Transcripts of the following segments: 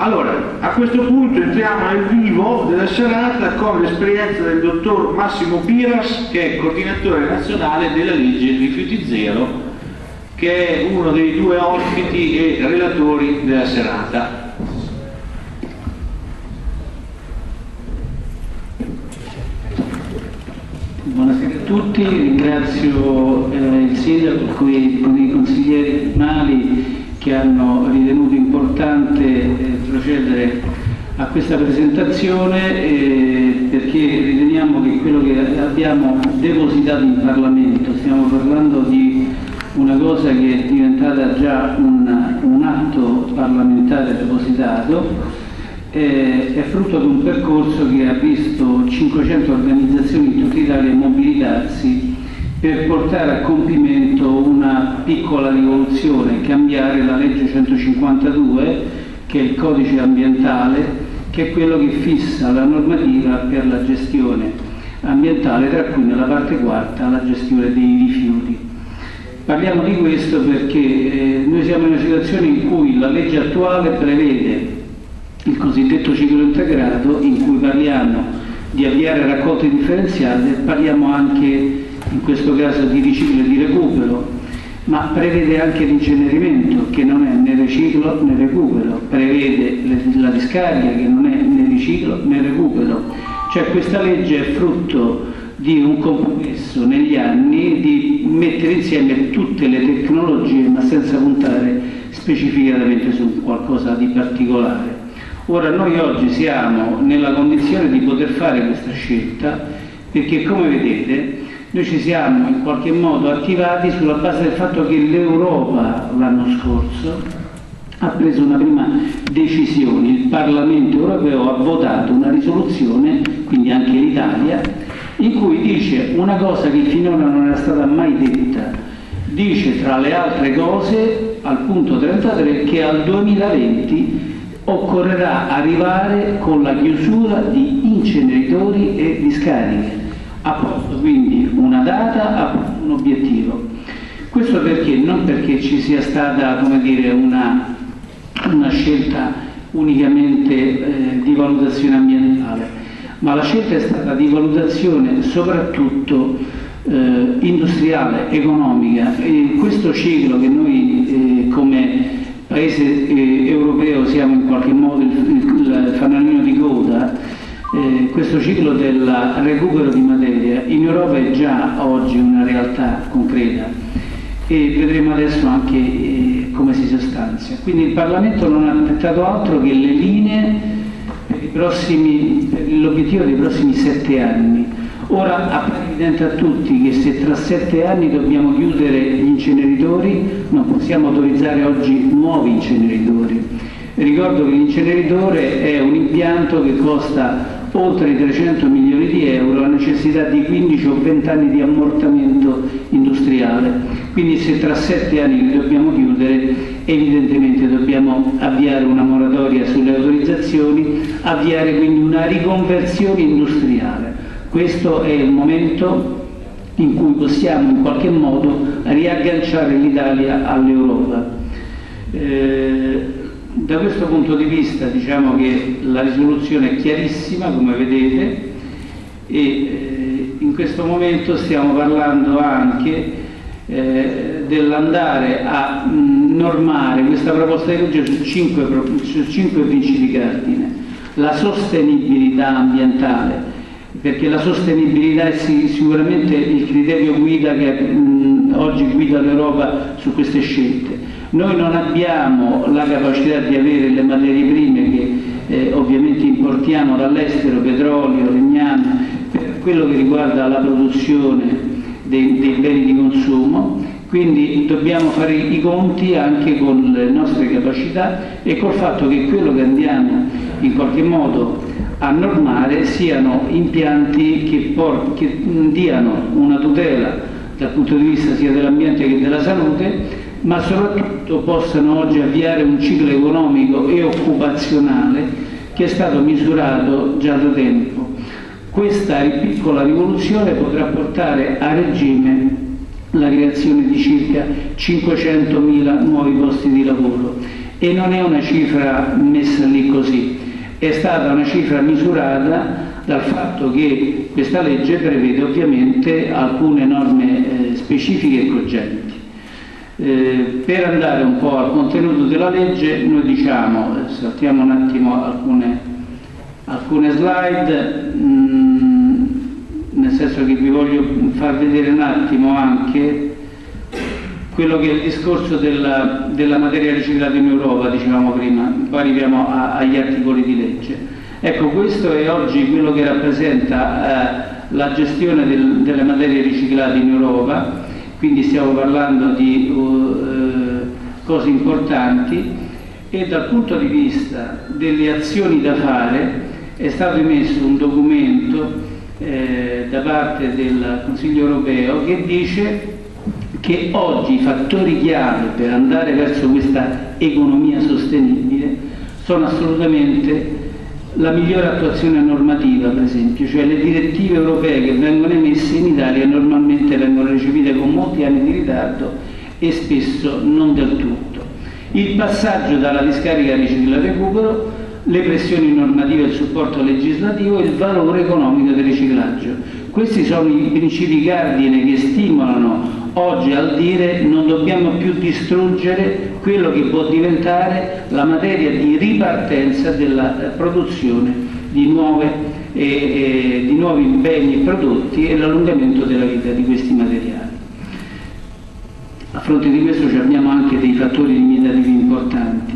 Allora, a questo punto entriamo nel vivo della serata con l'esperienza del dottor Massimo Piras, che è coordinatore nazionale della legge Rifiuti Zero, che è uno dei due ospiti e relatori della serata. Buonasera a tutti, ringrazio eh, il Sindaco con i consiglieri Mali che hanno ritenuto importante eh, procedere a questa presentazione eh, perché riteniamo che quello che abbiamo depositato in Parlamento, stiamo parlando di una cosa che è diventata già un, un atto parlamentare depositato, eh, è frutto di un percorso che ha visto 500 organizzazioni in tutta Italia mobilitarsi per portare a compimento una piccola rivoluzione, cambiare la legge 152, che è il codice ambientale, che è quello che fissa la normativa per la gestione ambientale, tra cui nella parte quarta la gestione dei rifiuti. Parliamo di questo perché eh, noi siamo in una situazione in cui la legge attuale prevede il cosiddetto ciclo integrato, in cui parliamo di avviare raccolte differenziate, parliamo anche in questo caso di riciclo e di recupero, ma prevede anche l'incenerimento che non è né riciclo né recupero, prevede la discarica che non è né riciclo né recupero. Cioè questa legge è frutto di un compromesso negli anni di mettere insieme tutte le tecnologie ma senza puntare specificatamente su qualcosa di particolare. Ora noi oggi siamo nella condizione di poter fare questa scelta perché come vedete noi ci siamo in qualche modo attivati sulla base del fatto che l'Europa l'anno scorso ha preso una prima decisione, il Parlamento europeo ha votato una risoluzione, quindi anche l'Italia, in cui dice una cosa che finora non era stata mai detta, dice tra le altre cose al punto 33 che al 2020 occorrerà arrivare con la chiusura di inceneritori e discariche ha posto data, posto un obiettivo. Questo perché? Non perché ci sia stata dire, una, una scelta unicamente eh, di valutazione ambientale, ma la scelta è stata di valutazione soprattutto eh, industriale, economica e questo ciclo che noi eh, come paese eh, europeo siamo in qualche modo il, il, il fanalino di coda, eh, questo ciclo del recupero di materia in Europa è già oggi una realtà concreta e vedremo adesso anche eh, come si sostanzia. Quindi il Parlamento non ha aspettato altro che le linee per, l'obiettivo dei prossimi sette anni. Ora appare evidente a tutti che se tra sette anni dobbiamo chiudere gli inceneritori non possiamo autorizzare oggi nuovi inceneritori. Ricordo che l'inceneritore è un impianto che costa oltre i 300 milioni di euro ha necessità di 15 o 20 anni di ammortamento industriale. Quindi se tra 7 anni li dobbiamo chiudere, evidentemente dobbiamo avviare una moratoria sulle autorizzazioni, avviare quindi una riconversione industriale. Questo è il momento in cui possiamo in qualche modo riagganciare l'Italia all'Europa. Eh, da questo punto di vista diciamo che la risoluzione è chiarissima, come vedete, e eh, in questo momento stiamo parlando anche eh, dell'andare a mh, mm, normare questa proposta di legge su cinque, su cinque principi cardine. La sostenibilità ambientale, perché la sostenibilità è sicuramente il criterio guida che mh, mm, oggi guida l'Europa su queste scelte noi non abbiamo la capacità di avere le materie prime che eh, ovviamente importiamo dall'estero, petrolio, legname, per quello che riguarda la produzione dei, dei beni di consumo, quindi dobbiamo fare i conti anche con le nostre capacità e col fatto che quello che andiamo in qualche modo a normare siano impianti che, che diano una tutela dal punto di vista sia dell'ambiente che della salute ma soprattutto possano oggi avviare un ciclo economico e occupazionale che è stato misurato già da tempo. Questa piccola rivoluzione potrà portare a regime la creazione di circa 500.000 nuovi posti di lavoro e non è una cifra messa lì così, è stata una cifra misurata dal fatto che questa legge prevede ovviamente alcune norme eh, specifiche e cogenti. Eh, per andare un po' al contenuto della legge, noi diciamo, saltiamo un attimo alcune, alcune slide, mh, mm, nel senso che vi voglio far vedere un attimo anche quello che è il discorso della, della materia riciclata in Europa, dicevamo prima, poi arriviamo a, agli articoli di legge. Ecco, questo è oggi quello che rappresenta eh, la gestione del, delle materie riciclate in Europa quindi stiamo parlando di uh, cose importanti e dal punto di vista delle azioni da fare è stato emesso un documento eh, da parte del Consiglio europeo che dice che oggi i fattori chiave per andare verso questa economia sostenibile sono assolutamente la migliore attuazione normativa, per esempio, cioè le direttive europee che vengono emesse in Italia normalmente vengono recepite con molti anni di ritardo e spesso non del tutto. Il passaggio dalla discarica al riciclo al recupero, le pressioni normative e il supporto legislativo e il valore economico del riciclaggio. Questi sono i principi cardine che stimolano oggi al dire non dobbiamo più distruggere quello che può diventare la materia di ripartenza della eh, produzione di, nuove, eh, eh, di nuovi beni e prodotti e l'allungamento della vita di questi materiali. A fronte di questo abbiamo anche dei fattori limitativi importanti,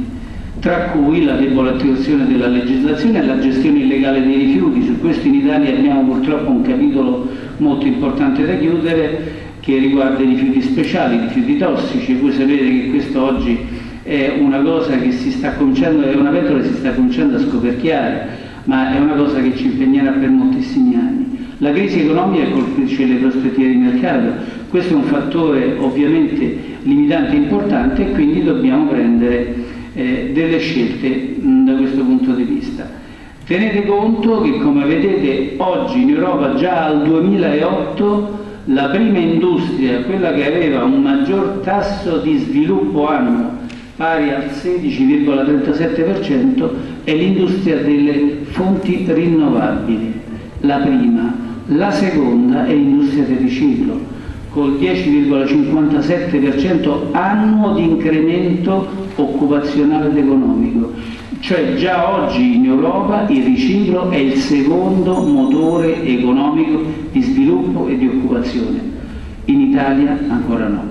tra cui la debole attivazione della legislazione e la gestione illegale dei rifiuti. Su questo in Italia abbiamo purtroppo un capitolo molto importante da chiudere che riguarda i rifiuti speciali, i rifiuti tossici, voi sapete che questo oggi è una cosa che si sta cominciando, è una pentola che si sta cominciando a scoperchiare, ma è una cosa che ci impegnerà per moltissimi anni. La crisi economica colpisce le prospettive di mercato, questo è un fattore ovviamente limitante e importante e quindi dobbiamo prendere eh, delle scelte mh, da questo punto di vista. Tenete conto che come vedete oggi in Europa già al 2008 la prima industria, quella che aveva un maggior tasso di sviluppo annuo pari al 16,37%, è l'industria delle fonti rinnovabili, la prima. La seconda è l'industria del riciclo, col 10,57% annuo di incremento occupazionale ed economico. Cioè già oggi in Europa il riciclo è il secondo motore economico di sviluppo e di occupazione. In Italia ancora no.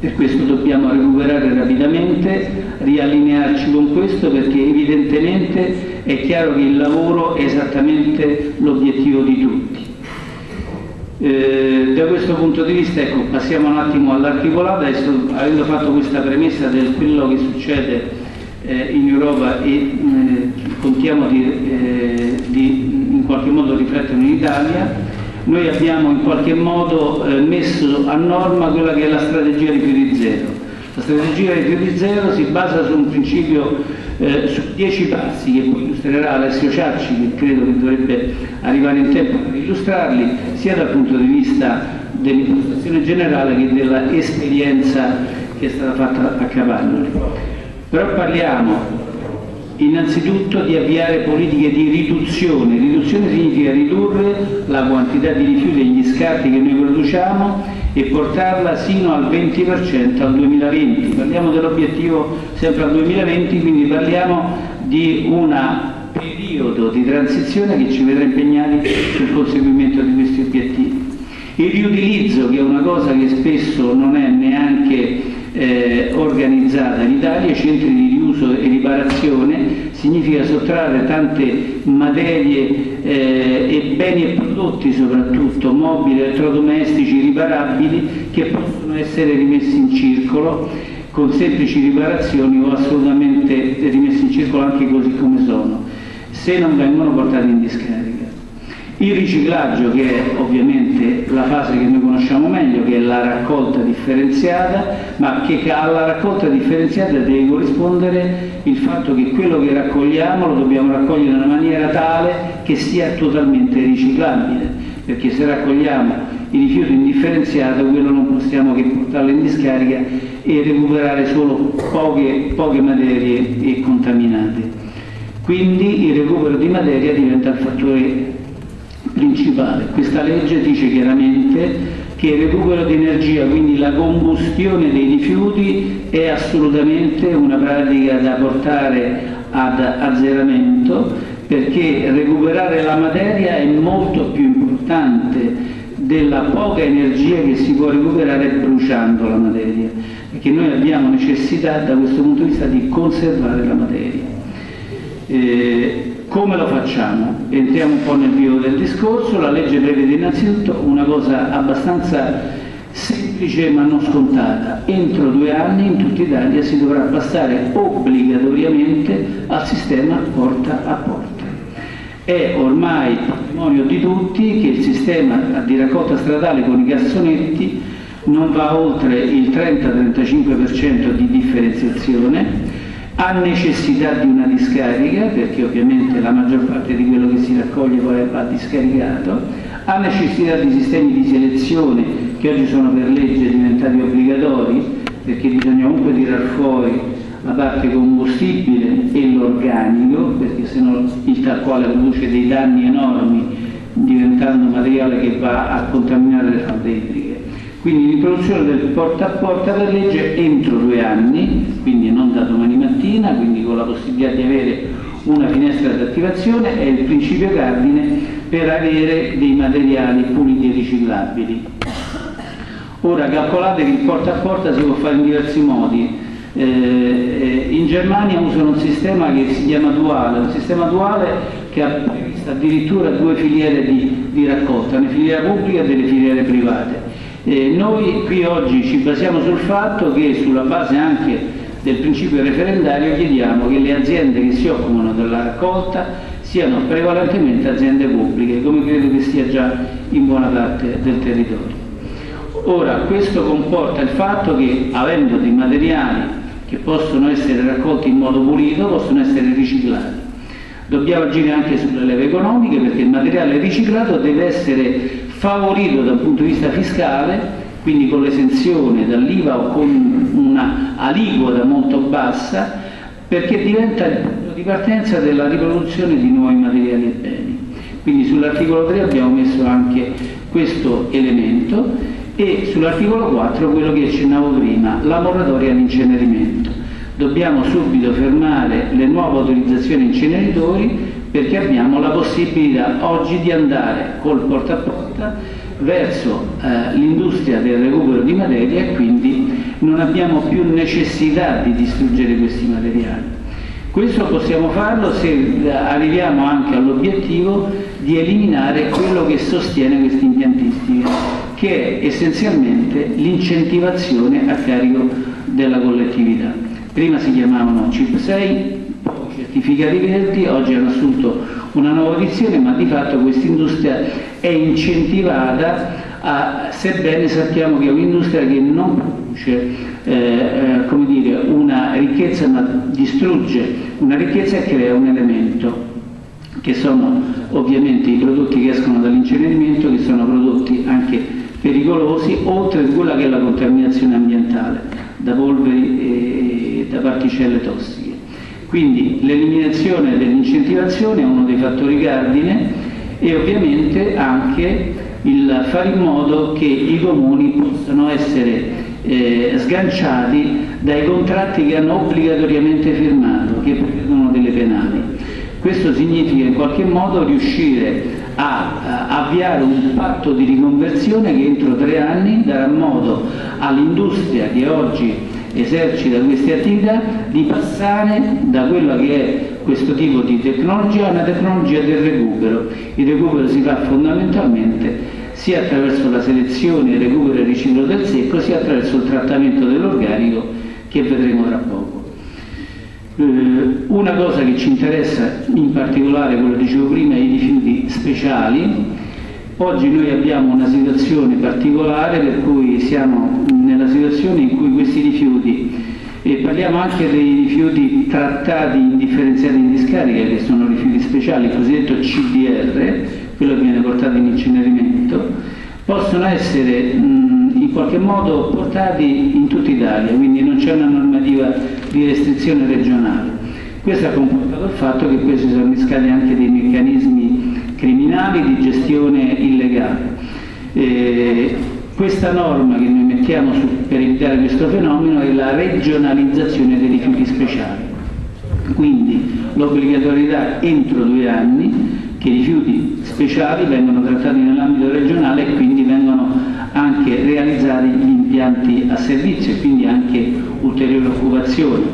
Per questo dobbiamo recuperare rapidamente, riallinearci con questo perché evidentemente è chiaro che il lavoro è esattamente l'obiettivo di tutti. Eh, da questo punto di vista ecco, passiamo un attimo all'articolato, avendo fatto questa premessa del quello che succede eh, in Europa e eh, contiamo di, eh, di, in qualche modo riflettere in Italia, noi abbiamo in qualche modo eh, messo a norma quella che è la strategia rifiuti zero. La strategia rifiuti zero si basa su un principio, eh, su dieci passi che poi illustrerà Alessio Ciacci, che credo che dovrebbe arrivare in tempo per illustrarli, sia dal punto di vista dell'impostazione generale che dell'esperienza che è stata fatta a cavallo. Però parliamo innanzitutto di avviare politiche di riduzione. Riduzione significa ridurre la quantità di rifiuti e gli scarti che noi produciamo e portarla sino al 20% al 2020. Parliamo dell'obiettivo sempre al 2020, quindi parliamo di un periodo di transizione che ci vedrà impegnati sul conseguimento di questi obiettivi. Il riutilizzo, che è una cosa che spesso non è neanche eh, organizzata in Italia, centri di riuso e riparazione, significa sottrarre tante materie eh, e beni e prodotti soprattutto, mobili, elettrodomestici riparabili che possono essere rimessi in circolo con semplici riparazioni o assolutamente rimessi in circolo anche così come sono, se non vengono portati in discarica. Il riciclaggio, che è ovviamente la fase che noi conosciamo meglio, che è la raccolta differenziata, ma che alla raccolta differenziata deve corrispondere il fatto che quello che raccogliamo lo dobbiamo raccogliere in una maniera tale che sia totalmente riciclabile perché se raccogliamo i rifiuti indifferenziati quello non possiamo che portarlo in discarica e recuperare solo poche, poche materie contaminate. Quindi il recupero di materia diventa il fattore principale. Questa legge dice chiaramente che il recupero di energia, quindi la combustione dei rifiuti, è assolutamente una pratica da portare ad azzeramento perché recuperare la materia è molto più importante della poca energia che si può recuperare bruciando la materia, perché noi abbiamo necessità da questo punto di vista di conservare la materia. Eh, come lo facciamo? Entriamo un po' nel vivo del discorso, la legge prevede innanzitutto una cosa abbastanza semplice ma non scontata. Entro due anni in tutta Italia si dovrà passare obbligatoriamente al sistema porta a porta. È ormai patrimonio di tutti che il sistema di raccolta stradale con i cassonetti non va oltre il 30-35% di differenziazione ha necessità di una discarica, perché ovviamente la maggior parte di quello che si raccoglie poi va discaricato, ha necessità di sistemi di selezione che oggi sono per legge diventati obbligatori, perché bisogna comunque tirar fuori la parte combustibile e l'organico, perché se no il talquale produce dei danni enormi diventando materiale che va a contaminare le falde idriche. Quindi l'introduzione del porta a porta per legge entro due anni, quindi non da domani mattina, quindi con la possibilità di avere una finestra di attivazione, è il principio cardine per avere dei materiali puliti e riciclabili. Ora calcolate che il porta a porta si può fare in diversi modi. Eh, eh in Germania usano un sistema che si chiama duale, un sistema duale che ha addirittura due filiere di, di raccolta, una filiera pubblica e delle filiere private eh, noi qui oggi ci basiamo sul fatto che sulla base anche del principio referendario chiediamo che le aziende che si occupano della raccolta siano prevalentemente aziende pubbliche, come credo che sia già in buona parte del territorio. Ora, questo comporta il fatto che avendo dei materiali che possono essere raccolti in modo pulito, possono essere riciclati. Dobbiamo agire anche sulle leve economiche perché il materiale riciclato deve essere favorito dal punto di vista fiscale, quindi con l'esenzione dall'IVA o con una aliquota molto bassa, perché diventa il punto di partenza della riproduzione di nuovi materiali e beni. Quindi sull'articolo 3 abbiamo messo anche questo elemento e sull'articolo 4 quello che accennavo prima, la moratoria all'incenerimento. Dobbiamo subito fermare le nuove autorizzazioni inceneritori perché abbiamo la possibilità oggi di andare col porta a porta verso eh, l'industria del recupero di materia e quindi non abbiamo più necessità di distruggere questi materiali. Questo possiamo farlo se eh, arriviamo anche all'obiettivo di eliminare quello che sostiene questa impiantistica, che è essenzialmente l'incentivazione a carico della collettività. Prima si chiamavano CIP6, certificati verdi, oggi hanno assunto una nuova edizione, ma di fatto questa industria è incentivata, a, sebbene sappiamo che è un'industria che non produce eh, eh, come dire, una ricchezza, ma distrugge una ricchezza e crea un elemento che sono ovviamente i prodotti che escono dall'incenerimento, che sono prodotti anche pericolosi, oltre a quella che è la contaminazione ambientale da polveri e da particelle tossiche. Quindi l'eliminazione dell'incentivazione è uno dei fattori cardine e ovviamente anche il fare in modo che i comuni possano essere eh, sganciati dai contratti che hanno obbligatoriamente firmato, che prevedono delle penali. Questo significa in qualche modo riuscire a, a avviare un patto di riconversione che entro tre anni darà modo all'industria che oggi esercita queste attività di passare da quello che è questo tipo di tecnologia a una tecnologia del recupero. Il recupero si fa fondamentalmente sia attraverso la selezione, il recupero e il riciclo del secco, sia attraverso il trattamento dell'organico che vedremo tra poco. Eh, una cosa che ci interessa in particolare, come dicevo prima, è i rifiuti speciali. Oggi noi abbiamo una situazione particolare per cui siamo nella situazione in cui questi rifiuti, e parliamo anche dei rifiuti trattati indifferenziati in discarica, che sono rifiuti speciali, il cosiddetto CDR, quello che viene portato in incenerimento, possono essere mh, in qualche modo portati in tutta Italia, quindi non c'è una normativa di restrizione regionale. Questo ha comportato il fatto che si sono innescati anche dei meccanismi criminali di gestione illegale. Eh, questa norma che noi mettiamo su, per evitare questo fenomeno è la regionalizzazione dei rifiuti speciali. Quindi l'obbligatorietà entro due anni che i rifiuti speciali vengono trattati nell'ambito regionale e quindi vengono anche realizzati gli impianti a servizio e quindi anche ulteriore occupazione.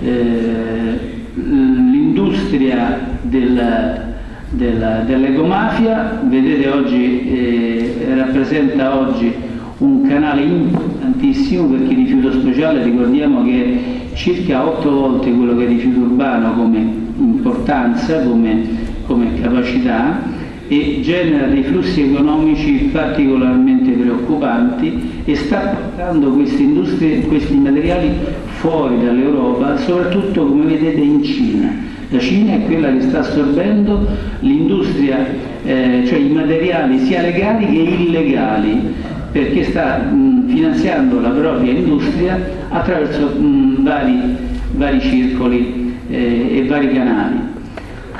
Eh, l'industria del, del, dell'ecomafia, vedete oggi, eh, rappresenta oggi un canale importantissimo perché il rifiuto speciale ricordiamo che è circa 8 volte quello che è il rifiuto urbano come importanza, come, come capacità e genera dei flussi economici particolarmente preoccupanti e sta portando queste industrie, questi materiali fuori dall'Europa, soprattutto come vedete in Cina. La Cina è quella che sta assorbendo l'industria, eh, cioè i materiali sia legali che illegali, perché sta mh, finanziando la propria industria attraverso mh, vari, vari, circoli eh, e vari canali.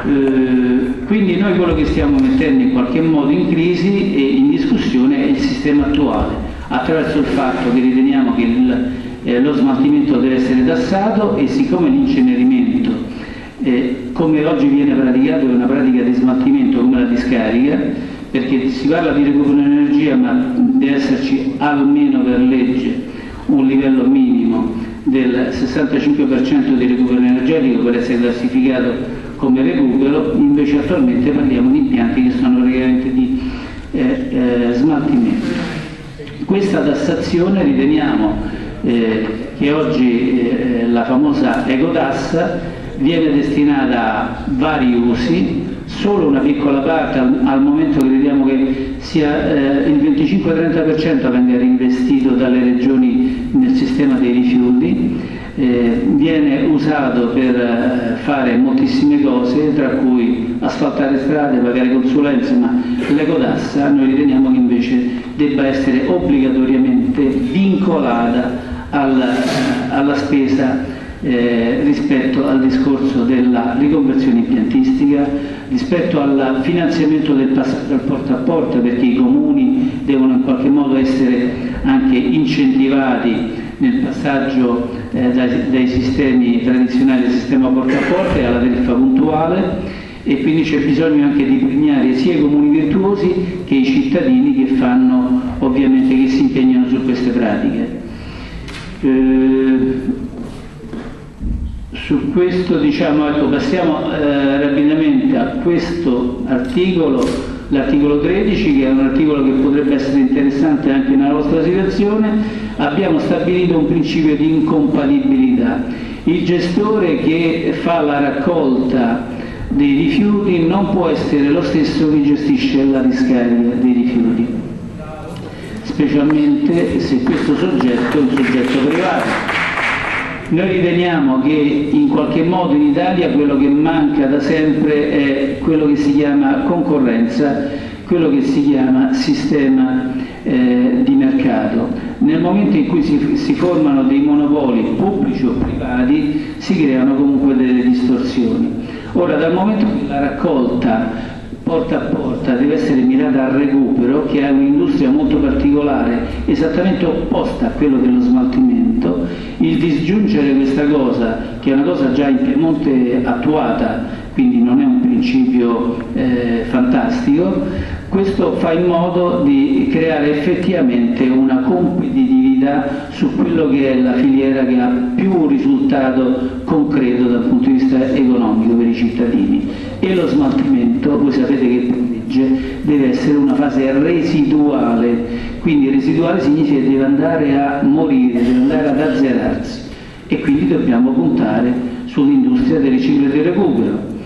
Eh, quindi noi quello che stiamo mettendo in qualche modo in crisi e in discussione è il sistema attuale, attraverso il fatto che riteniamo che il, eh, lo smaltimento deve essere tassato e siccome l'incenerimento eh, come oggi viene praticato è una pratica di smaltimento come la discarica, perché si parla di recupero energia ma esserci almeno per legge un livello minimo del 65% di recupero energetico per essere classificato come recupero, invece attualmente parliamo di impianti che sono realmente di eh, eh, smaltimento. Questa tassazione riteniamo eh, che oggi eh, la famosa ecotassa viene destinata a vari usi, solo una piccola parte, al, al momento crediamo che sia eh, il 25-30% venga reinvestito dalle regioni nel sistema dei rifiuti, eh, viene usato per eh, fare moltissime cose, tra cui asfaltare strade, pagare consulenze, ma l'ecodassa noi riteniamo che invece debba essere obbligatoriamente vincolata al, alla spesa eh, rispetto al discorso della riconversione impiantistica, rispetto al finanziamento del al porta a porta perché i comuni devono in qualche modo essere anche incentivati nel passaggio eh, dai, dai, sistemi tradizionali del sistema porta a porta e alla tariffa puntuale e quindi c'è bisogno anche di premiare sia i comuni virtuosi che i cittadini che fanno ovviamente che si impegnano su queste pratiche. Eh, su questo diciamo, ecco, passiamo eh, rapidamente a questo articolo, l'articolo 13 che è un articolo che potrebbe essere interessante anche nella vostra situazione, abbiamo stabilito un principio di incompatibilità. Il gestore che fa la raccolta dei rifiuti non può essere lo stesso che gestisce la discarica dei rifiuti, specialmente se questo soggetto è un soggetto privato noi riteniamo che in qualche modo in Italia quello che manca da sempre è quello che si chiama concorrenza, quello che si chiama sistema eh, di mercato. Nel momento in cui si, si formano dei monopoli pubblici o privati si creano comunque delle distorsioni. Ora, dal momento che la raccolta porta a porta deve essere mirata al recupero, che è un'industria molto particolare, esattamente opposta a quello dello smaltimento, il disgiungere questa cosa, che è una cosa già in Piemonte attuata, quindi non è un principio eh, fantastico, questo fa in modo di creare effettivamente una competitività su quello che è la filiera che ha più risultato concreto dal punto di vista economico per i cittadini. E lo smaltimento, voi sapete che per legge deve essere una fase residuale, quindi residuale significa che deve andare a morire, deve andare ad azzerarsi. E quindi dobbiamo puntare sull'industria del riciclo e del recupero.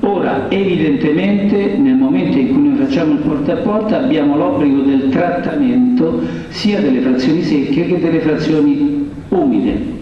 Ora, evidentemente, nel momento in cui noi facciamo il porta a porta abbiamo l'obbligo del trattamento sia delle frazioni secche che delle frazioni umide.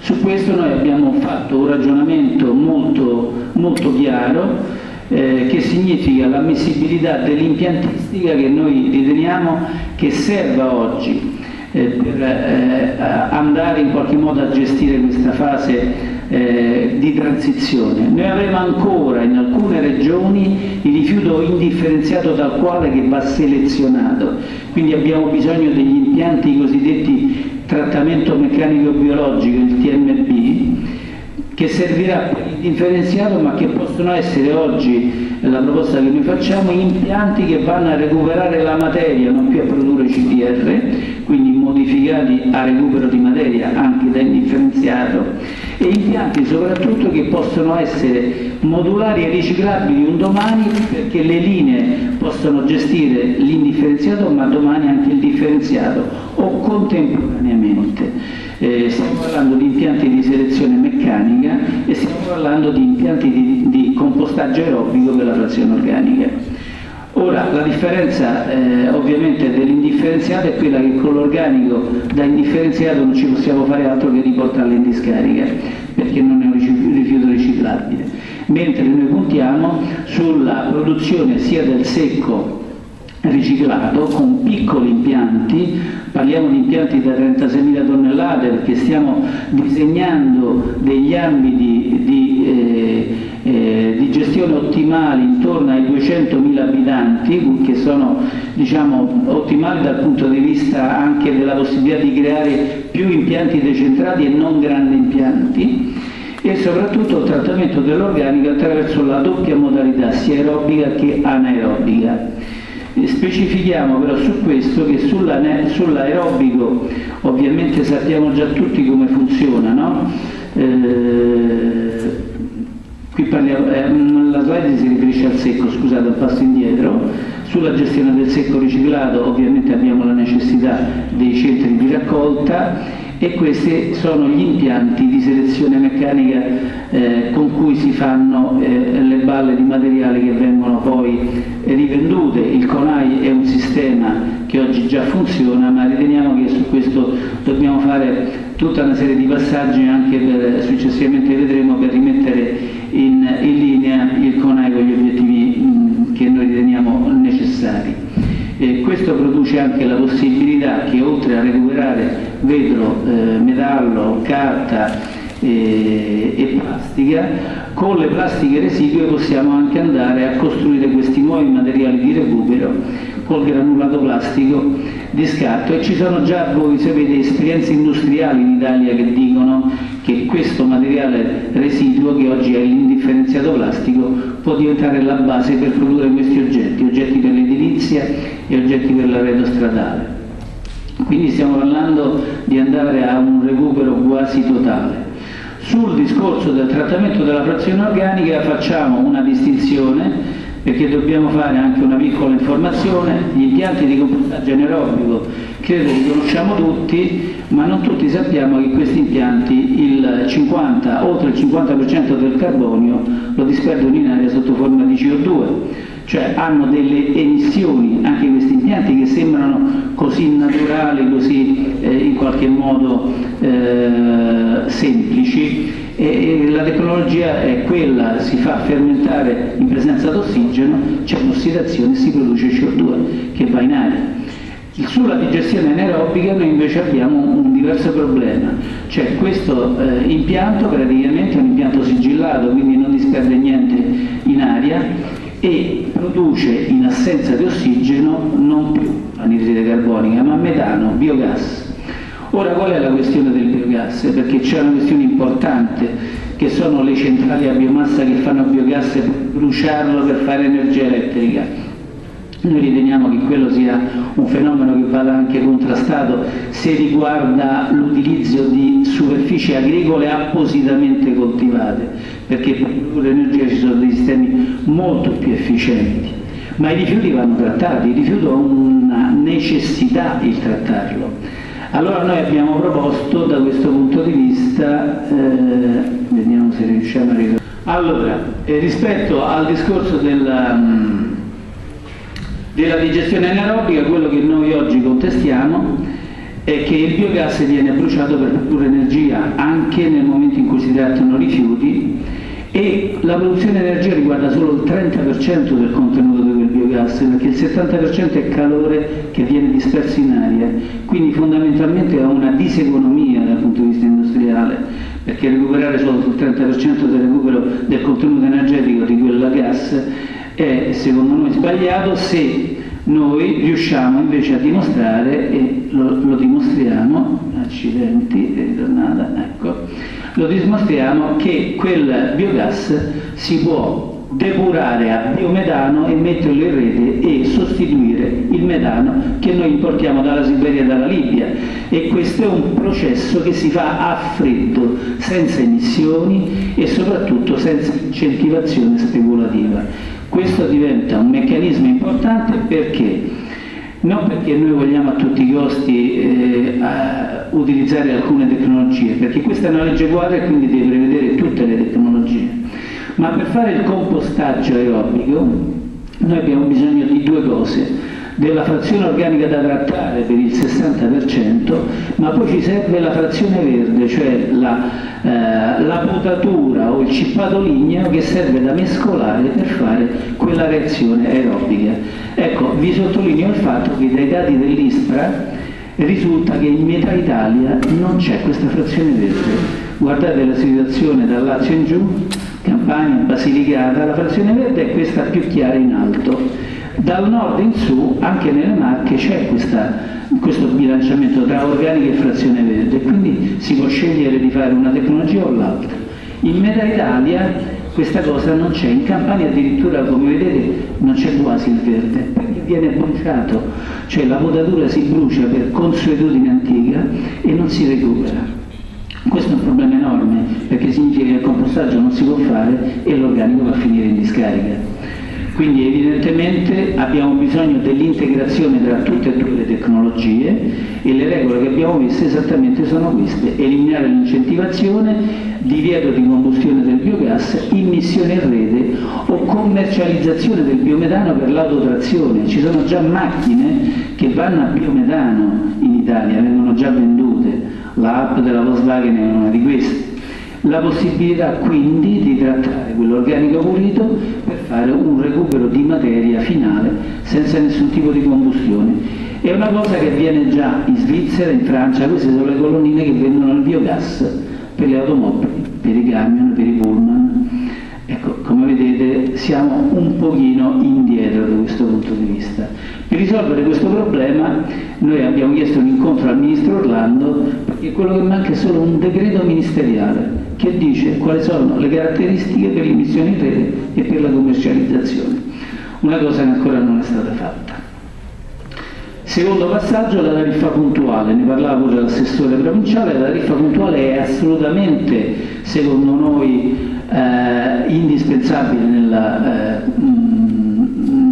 Su questo noi abbiamo fatto un ragionamento molto, molto chiaro, eh, che significa l'ammissibilità dell'impiantistica che noi riteniamo che serva oggi eh, per eh, andare in qualche modo a gestire questa fase eh, di transizione. Noi avremo ancora in alcune regioni il rifiuto indifferenziato dal quale che va selezionato, quindi abbiamo bisogno degli impianti cosiddetti trattamento meccanico biologico, il TMB, che servirà per differenziato ma che possono essere oggi, la proposta che noi facciamo, impianti che vanno a recuperare la materia, non più a produrre CDR, quindi modificati a recupero di materia anche da indifferenziato e impianti soprattutto che possono essere modulari e riciclabili un domani perché le linee possono gestire l'indifferenziato ma domani anche il differenziato o contemporaneamente. Eh, stiamo parlando di impianti di selezione meccanica e stiamo parlando di impianti di, di compostaggio aerobico per la frazione organica. Ora, la differenza eh, ovviamente dell'indifferenziato è quella che con l'organico da indifferenziato non ci possiamo fare altro che riportarlo in discarica, perché non è un rifiuto riciclabile, mentre noi puntiamo sulla produzione sia del secco riciclato con piccoli impianti, parliamo di impianti da 36.000 tonnellate perché stiamo disegnando degli ambiti di, eh, eh, di gestione ottimali intorno ai 200.000 abitanti che sono diciamo, ottimali dal punto di vista anche della possibilità di creare più impianti decentrati e non grandi impianti e soprattutto il trattamento dell'organico attraverso la doppia modalità sia aerobica che anaerobica. Specifichiamo però su questo che sull'aerobico ovviamente sappiamo già tutti come funziona, no? eh, qui parliamo, eh, la slide si riferisce al secco, scusate, un passo indietro, sulla gestione del secco riciclato ovviamente abbiamo la necessità dei centri di raccolta e questi sono gli impianti di selezione meccanica eh, con cui si fanno eh, le balle di materiale che vengono poi rivendute. Il CONAI è un sistema che oggi già funziona, ma riteniamo che su questo dobbiamo fare tutta una serie di passaggi anche per, successivamente vedremo per rimettere in, in linea il CONAI con gli obiettivi mh, che noi riteniamo necessari. E questo produce anche la possibilità che oltre a recuperare vetro, eh, metallo, carta eh, e plastica, con le plastiche residue possiamo anche andare a costruire questi nuovi materiali di recupero col granulato plastico di scarto e ci sono già, voi sapete, esperienze industriali in Italia che dicono che questo materiale residuo che oggi è l'indifferenziato plastico può diventare la base per produrre questi oggetti, oggetti per l'edilizia e oggetti per l'arredo stradale. Quindi stiamo parlando di andare a un recupero quasi totale. Sul discorso del trattamento della frazione organica facciamo una distinzione perché dobbiamo fare anche una piccola informazione, gli impianti di compostaggio anaerobico credo li conosciamo tutti, ma non tutti sappiamo che questi impianti il 50, oltre il 50% del carbonio lo disperdono in aria sotto forma di CO2, cioè hanno delle emissioni, anche questi impianti che sembrano così naturali, così eh, in qualche modo eh, semplici, e la tecnologia è quella, si fa fermentare in presenza d'ossigeno, c'è un'ossidazione e si produce CO2 che va in aria. Sulla digestione anaerobica noi invece abbiamo un diverso problema, cioè questo eh, impianto praticamente è un impianto sigillato, quindi non disperde niente in aria e produce in assenza di ossigeno non più anidride carbonica ma metano, biogas. Ora qual è la questione del biogas? Perché c'è una questione importante che sono le centrali a biomassa che fanno biogas per bruciarlo per fare energia elettrica. Noi riteniamo che quello sia un fenomeno che vada anche contrastato se riguarda l'utilizzo di superfici agricole appositamente coltivate, perché per produrre energia ci sono dei sistemi molto più efficienti. Ma i rifiuti vanno trattati, il rifiuto ha una necessità il trattarlo allora noi abbiamo proposto da questo punto di vista, eh, vediamo se riusciamo a risolvere. Allora, eh, rispetto al discorso della, um, della digestione anaerobica, quello che noi oggi contestiamo è che il biogas viene bruciato per produrre energia anche nel momento in cui si trattano rifiuti e la produzione di energia riguarda solo il 30% del contenuto di quel biogas, perché il 70% è calore che viene disperso in aria, quindi fondamentalmente ha una diseconomia dal punto di vista industriale, perché recuperare solo il 30% del recupero del contenuto energetico di quel gas è secondo noi sbagliato se noi riusciamo invece a dimostrare, e lo, lo dimostriamo, accidenti, è ritornata, ecco, lo dimostriamo che quel biogas si può depurare a biometano e metterlo in rete e sostituire il metano che noi importiamo dalla Siberia e dalla Libia e questo è un processo che si fa a freddo, senza emissioni e soprattutto senza incentivazione speculativa. Questo diventa un meccanismo importante perché? Non perché noi vogliamo a tutti i costi eh, utilizzare alcune tecnologie, perché questa è una legge quadra e quindi deve prevedere tutte le tecnologie, ma per fare il compostaggio aerobico noi abbiamo bisogno di due cose della frazione organica da trattare per il 60%, ma poi ci serve la frazione verde, cioè la, eh, la potatura o il cippato ligneo che serve da mescolare per fare quella reazione aerobica. Ecco, vi sottolineo il fatto che dai dati dell'ISPRA risulta che in metà Italia non c'è questa frazione verde. Guardate la situazione dal Lazio in giù, Campania, Basilicata, la frazione verde è questa più chiara in alto dal nord in su, anche nelle Marche, c'è questo bilanciamento tra organica e frazione verde, quindi si può scegliere di fare una tecnologia o l'altra. In metà Italia questa cosa non c'è, in Campania addirittura come vedete non c'è quasi il verde, perché viene bruciato, cioè la potatura si brucia per consuetudine antica e non si recupera. Questo è un problema enorme perché significa che il compostaggio non si può fare e l'organico va a finire in discarica. Quindi evidentemente abbiamo bisogno dell'integrazione tra tutte e due le tecnologie e le regole che abbiamo visto esattamente sono queste. Eliminare l'incentivazione, divieto di combustione del biogas, immissione in rete o commercializzazione del biometano per l'autotrazione. Ci sono già macchine che vanno a biometano in Italia, vengono già vendute. L'app della Volkswagen è una di queste la possibilità quindi di trattare quell'organico pulito per fare un recupero di materia finale senza nessun tipo di combustione. È una cosa che avviene già in Svizzera, in Francia, queste sono le colonnine che vendono il biogas per le automobili, per i camion, per i pullman. Vedete siamo un pochino indietro da questo punto di vista. Per risolvere questo problema noi abbiamo chiesto un incontro al Ministro Orlando perché quello che manca è solo un decreto ministeriale che dice quali sono le caratteristiche per l'emissione in rete e per la commercializzazione. Una cosa che ancora non è stata fatta. Secondo passaggio, la tariffa puntuale, ne parlava pure l'assessore provinciale, la tariffa puntuale è assolutamente, secondo noi, eh, indispensabile nella, eh,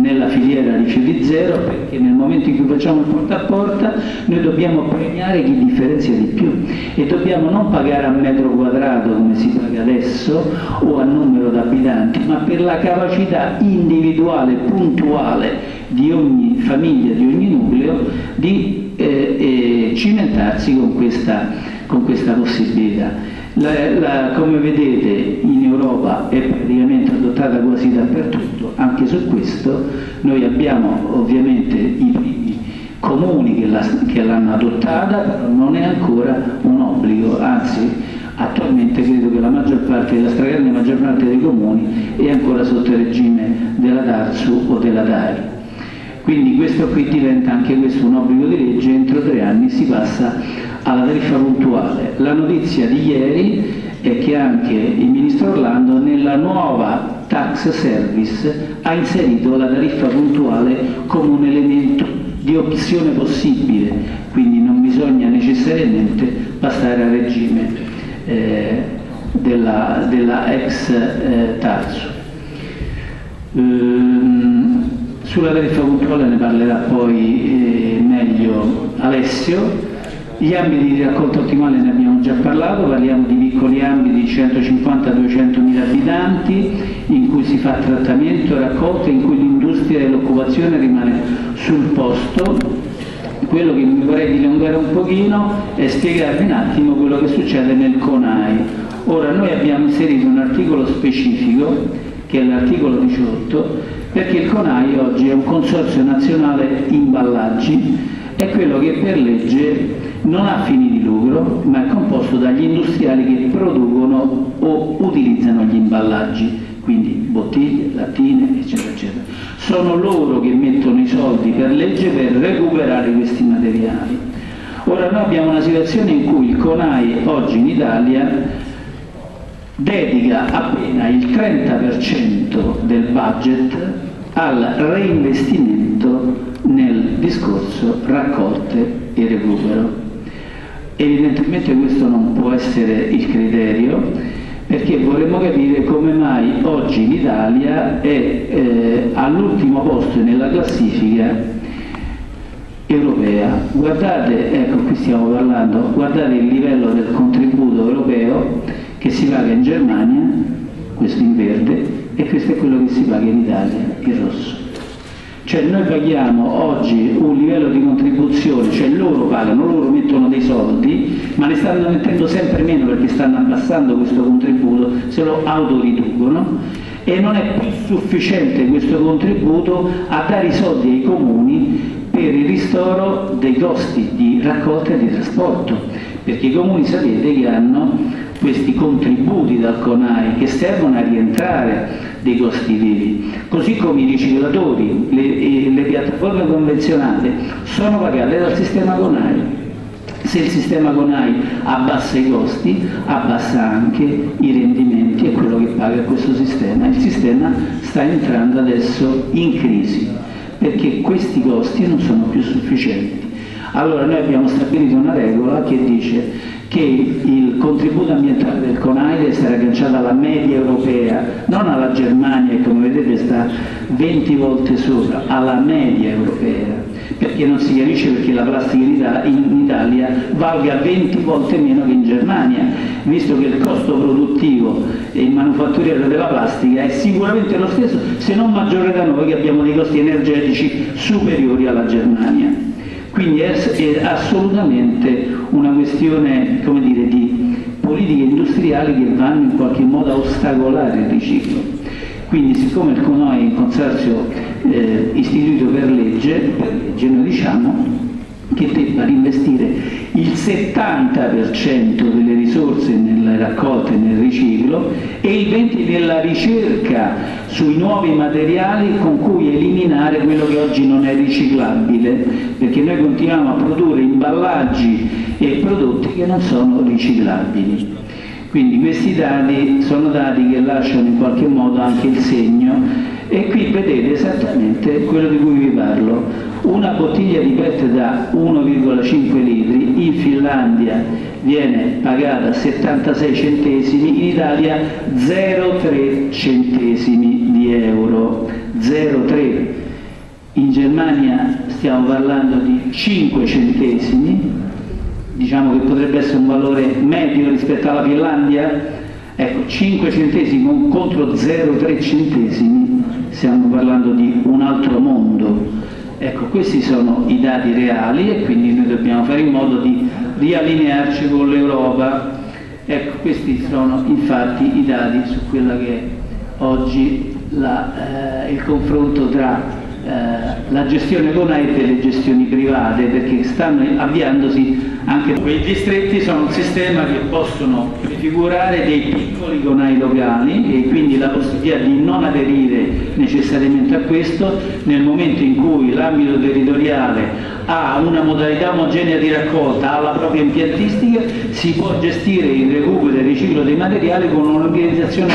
nella filiera rifiuti zero perché nel momento in cui facciamo il porta a porta noi dobbiamo premiare chi differenzia di più e dobbiamo non pagare a metro quadrato come si paga adesso o a numero di abitanti ma per la capacità individuale, puntuale di ogni famiglia, di ogni nucleo di eh, eh, cimentarsi con questa, con questa possibilità. La, la, come vedete in Europa è praticamente adottata quasi dappertutto, anche su questo noi abbiamo ovviamente i primi comuni che, la, l'hanno adottata, però non è ancora un obbligo, anzi attualmente credo che la maggior parte, la stragrande maggior parte dei comuni è ancora sotto il regime della Darsu o della DAI. Quindi questo qui diventa anche questo un obbligo di legge, entro tre anni si passa alla tariffa puntuale. La notizia di ieri è che anche il Ministro Orlando nella nuova tax service ha inserito la tariffa puntuale come un elemento di opzione possibile, quindi non bisogna necessariamente passare al regime eh, della, della, ex eh, tax. Ehm, sulla tariffa puntuale ne parlerà poi eh, meglio Alessio. Gli ambiti di raccolta ottimale ne abbiamo già parlato, parliamo di piccoli ambiti di 150-200 mila abitanti in cui si fa trattamento e raccolta, in cui l'industria e l'occupazione rimane sul posto. Quello che mi vorrei dilungare un pochino è spiegarvi un attimo quello che succede nel CONAI Ora noi abbiamo inserito un articolo specifico, che è l'articolo 18, perché il CONAI oggi è un consorzio nazionale imballaggi, è quello che per legge non ha fini di lucro, ma è composto dagli industriali che producono o utilizzano gli imballaggi, quindi bottiglie, lattine, eccetera, eccetera. Sono loro che mettono i soldi per legge per recuperare questi materiali. Ora noi abbiamo una situazione in cui il CONAI oggi in Italia dedica appena il 30% del budget al reinvestimento nel discorso raccolte e recupero. Evidentemente questo non può essere il criterio perché vorremmo capire come mai oggi l'Italia è eh, all'ultimo posto nella classifica europea. Guardate, ecco qui stiamo parlando, guardate il livello del contributo europeo che si paga in Germania, questo in verde, e questo è quello che si paga in Italia, il rosso. Cioè noi paghiamo oggi un livello di contribuzione, cioè loro pagano, loro mettono dei soldi, ma ne stanno mettendo sempre meno perché stanno abbassando questo contributo, se lo autoriducono e non è più sufficiente questo contributo a dare i soldi ai comuni per il ristoro dei costi di raccolta e di trasporto, perché i comuni sapete che hanno questi contributi dal CONAI che servono a rientrare dei costi vivi, così come i riciclatori, le, le piattaforme convenzionate sono pagate dal sistema CONAI. Se il sistema CONAI abbassa i costi, abbassa anche i rendimenti e quello che paga questo sistema. Il sistema sta entrando adesso in crisi perché questi costi non sono più sufficienti. Allora noi abbiamo stabilito una regola che dice che il contributo ambientale del CONAI deve essere agganciato alla media europea, non alla Germania che come vedete sta 20 volte sopra, alla media europea, perché non si capisce perché la plastica in Italia valga 20 volte meno che in Germania, visto che il costo produttivo e il manufatturiero della plastica è sicuramente lo stesso, se non maggiore da noi che abbiamo dei costi energetici superiori alla Germania. Quindi è, è assolutamente una questione dire, di politiche industriali che vanno in qualche modo a ostacolare il riciclo. Quindi siccome il CONOI è un consorzio eh, istituito per legge, per legge noi diciamo che debba reinvestire il 70% delle risorse nelle raccolte e nel riciclo e il 20% nella ricerca sui nuovi materiali con cui eliminare quello che oggi non è riciclabile, perché noi continuiamo a produrre imballaggi e prodotti che non sono riciclabili. Quindi questi dati sono dati che lasciano in qualche modo anche il segno e qui vedete esattamente quello di cui vi parlo una bottiglia di PET da 1,5 litri in Finlandia viene pagata 76 centesimi, in Italia 0,3 centesimi di euro, 0,3. In Germania stiamo parlando di 5 centesimi, diciamo che potrebbe essere un valore medio rispetto alla Finlandia, ecco 5 centesimi contro 0,3 centesimi, stiamo parlando di un altro mondo Ecco, questi sono i dati reali e quindi noi dobbiamo fare in modo di riallinearci con l'Europa. Ecco, questi sono infatti i dati su quella che è oggi la, eh, il confronto tra eh, la gestione con AET e le gestioni private, perché stanno avviandosi anche quei distretti sono un sistema che possono prefigurare dei piccoli conai locali e quindi la possibilità di non aderire necessariamente a questo nel momento in cui l'ambito territoriale ha una modalità omogenea di raccolta, ha la propria impiantistica, si può gestire il recupero e il riciclo dei materiali con un'organizzazione.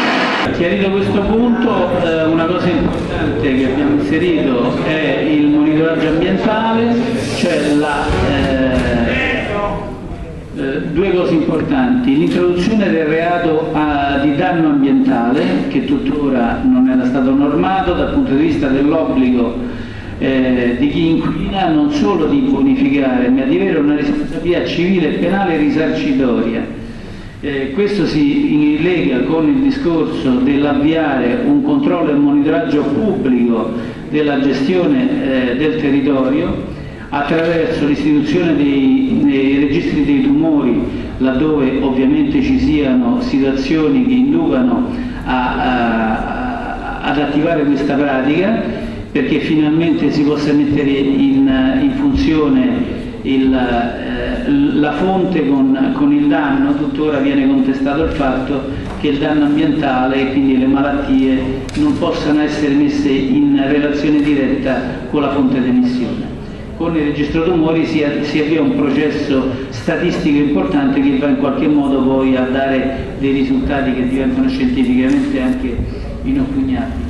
Chiarito questo punto, eh, una cosa importante che abbiamo inserito è il monitoraggio ambientale, cioè la eh, eh, due cose importanti, l'introduzione del reato a, di danno ambientale che tuttora non era stato normato dal punto di vista dell'obbligo eh, di chi inquina non solo di bonificare ma di avere una responsabilità civile e penale risarcitoria. Eh, questo si lega con il discorso dell'avviare un controllo e monitoraggio pubblico della gestione eh, del territorio attraverso l'istituzione dei, dei, registri dei tumori, laddove ovviamente ci siano situazioni che inducano a, a, ad attivare questa pratica, perché finalmente si possa mettere in, in funzione il, eh, la fonte con, con, il danno, tuttora viene contestato il fatto che il danno ambientale e quindi le malattie non possano essere messe in relazione diretta con la fonte d'emissione. Con il registro tumori si, si avvia un processo statistico importante che va in qualche modo poi a dare dei risultati che diventano scientificamente anche inoppugnabili.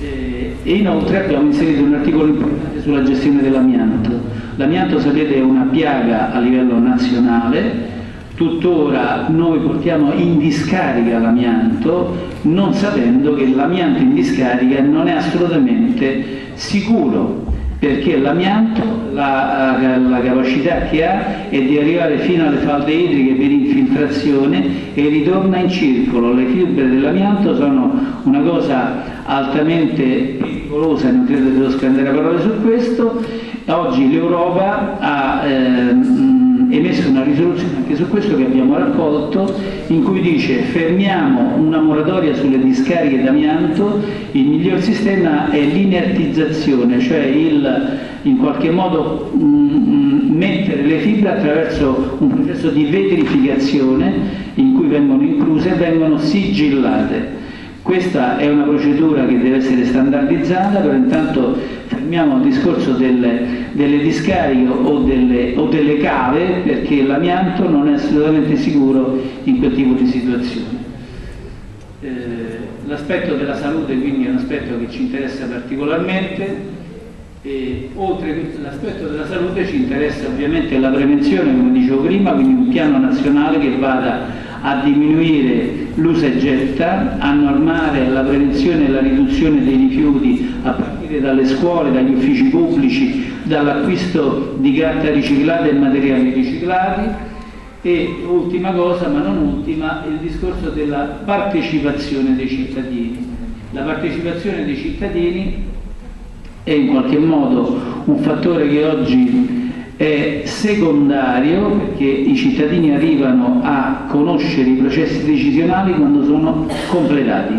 Eh, e inoltre abbiamo inserito un articolo importante sulla gestione dell'amianto. L'amianto sapete è una piaga a livello nazionale, tuttora noi portiamo in discarica l'amianto non sapendo che l'amianto in discarica non è assolutamente sicuro perché l'amianto, la, la, capacità che ha è di arrivare fino alle falde idriche per infiltrazione e ritorna in circolo. Le fibre dell'amianto sono una cosa altamente pericolosa, non credo devo scandere parole su questo. Oggi l'Europa ha ehm, emesso una risoluzione anche su questo che abbiamo raccolto in cui dice fermiamo una moratoria sulle discariche d'amianto, il miglior sistema è l'inertizzazione, cioè il, in qualche modo mh, mm, mettere le fibre attraverso un processo di vetrificazione in cui vengono incluse e vengono sigillate. Questa è una procedura che deve essere standardizzata, però intanto fermiamo il discorso delle, delle discariche o delle, o delle, cave perché l'amianto non è assolutamente sicuro in quel tipo di situazione. Eh, l'aspetto della salute quindi è un aspetto che ci interessa particolarmente. E, oltre all'aspetto della salute ci interessa ovviamente la prevenzione, come dicevo prima, quindi un piano nazionale che vada a diminuire l'usa e getta, a normare la prevenzione e la riduzione dei rifiuti a partire dalle scuole, dagli uffici pubblici, dall'acquisto di carta riciclata e materiali riciclati e ultima cosa, ma non ultima, il discorso della partecipazione dei cittadini. La partecipazione dei cittadini è in qualche modo un fattore che oggi è secondario perché i cittadini arrivano a conoscere i processi decisionali quando sono completati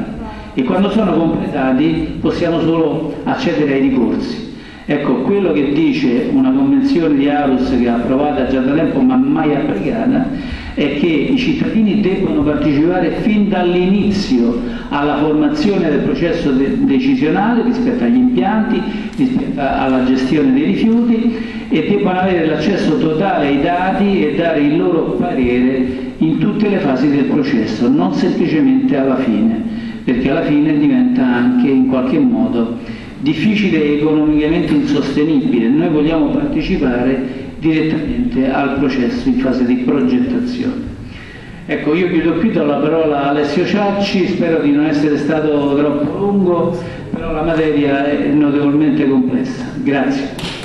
e quando sono completati possiamo solo accedere ai ricorsi. Ecco, quello che dice una convenzione di Arus che è approvata già da tempo ma mai applicata è che i cittadini debbono partecipare fin dall'inizio alla formazione del processo de decisionale rispetto agli impianti, rispetto alla gestione dei rifiuti e debbano avere l'accesso totale ai dati e dare il loro parere in tutte le fasi del processo, non semplicemente alla fine, perché alla fine diventa anche in qualche modo difficile e economicamente insostenibile. Noi vogliamo partecipare direttamente al processo in fase di progettazione. Ecco, io chiudo qui, do la parola a Alessio Ciacci, spero di non essere stato troppo lungo, però la materia è notevolmente complessa. Grazie.